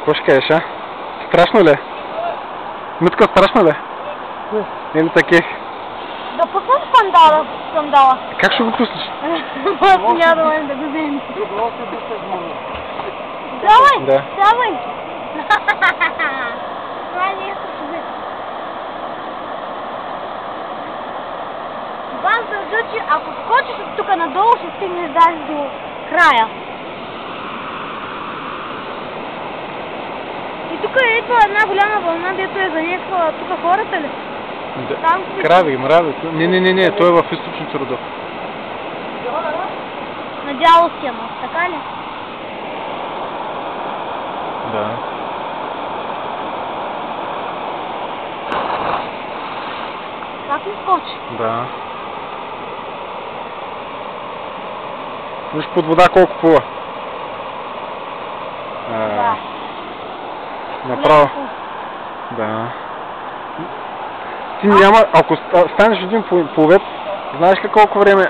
Какво ще кажеш, а? Страшно ли? Митко, страшно ли? е? Или таки? Да пускам скандала, скандала. Как ще го пуснеш? Просто няма да можем да го вземем. Давай, Да. давай. Това не е също. Вас държа, че ако скочиш от тук надолу, ще стигнеш даже до края. Тук е ето една голяма вълна, дето е занесла тук хората ли? Да. Там си- Крави, мрави. Не, не, не, не, той е в източното родо. На дяволския мост, така ли? Да. Как ли скочи? Да. Виж под вода колко плува. А, Да. Направо. Да. Ти няма, ако ста- станеш един пловец, знаеш ли колко време